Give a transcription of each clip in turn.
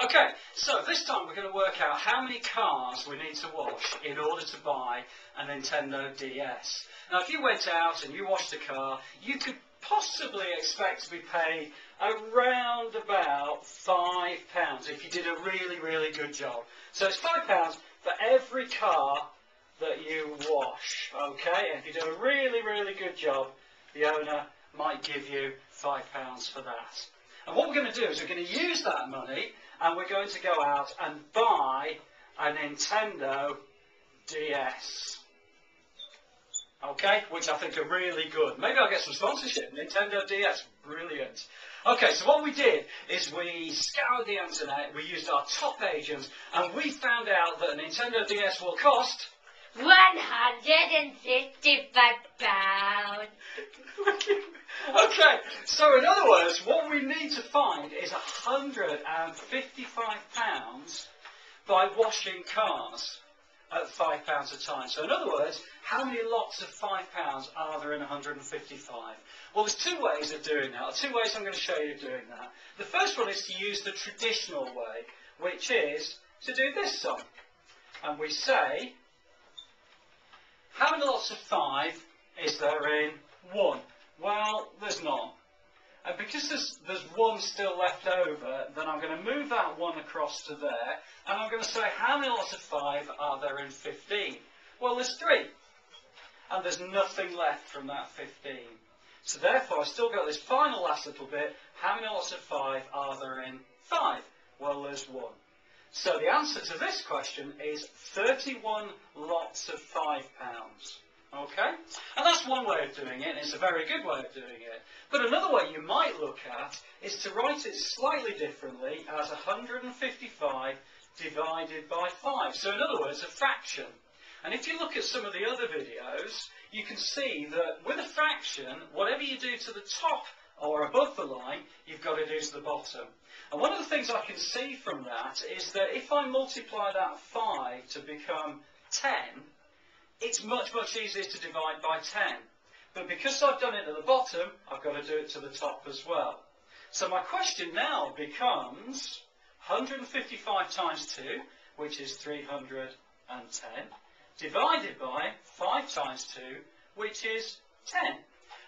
Okay, so this time we're going to work out how many cars we need to wash in order to buy a Nintendo DS. Now, if you went out and you washed a car, you could possibly expect to be paid around about five pounds if you did a really, really good job. So it's five pounds for every car that you wash. Okay, and if you do a really, really good job, the owner might give you five pounds for that. And what we're going to do is we're going to use that money and we're going to go out and buy a Nintendo DS. Okay, which I think are really good. Maybe I'll get some sponsorship. Nintendo DS, brilliant. Okay, so what we did is we scoured the internet, we used our top agents, and we found out that a Nintendo DS will cost 155 pounds. Okay, so in other words, what we need to find is £155 by washing cars at £5 a time. So in other words, how many lots of £5 are there in 155? Well, there's two ways of doing that, or two ways I'm going to show you doing that. The first one is to use the traditional way, which is to do this sum. And we say, how many lots of 5 is there in 1? Well, there's not. And because there's, there's one still left over, then I'm going to move that one across to there, and I'm going to say how many lots of 5 are there in 15? Well, there's 3. And there's nothing left from that 15. So therefore, I've still got this final last little bit. How many lots of 5 are there in 5? Well, there's 1. So the answer to this question is 31 lots of 5 pounds. Okay? And that's one way of doing it, and it's a very good way of doing it. But another way you might look at is to write it slightly differently as 155 divided by 5. So in other words, a fraction. And if you look at some of the other videos, you can see that with a fraction, whatever you do to the top or above the line, you've got to do to the bottom. And one of the things I can see from that is that if I multiply that 5 to become 10, it's much, much easier to divide by 10. But because I've done it at the bottom, I've got to do it to the top as well. So my question now becomes 155 times 2, which is 310, divided by 5 times 2, which is 10.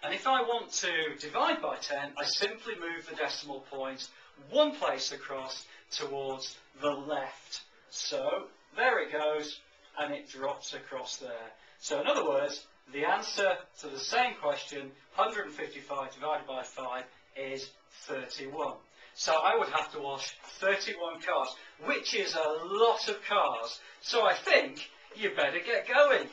And if I want to divide by 10, I simply move the decimal point one place across towards the left. So there it goes, and it drops across there. So in other words, the answer to the same question, 155 divided by 5, is 31. So I would have to wash 31 cars, which is a lot of cars. So I think you better get going.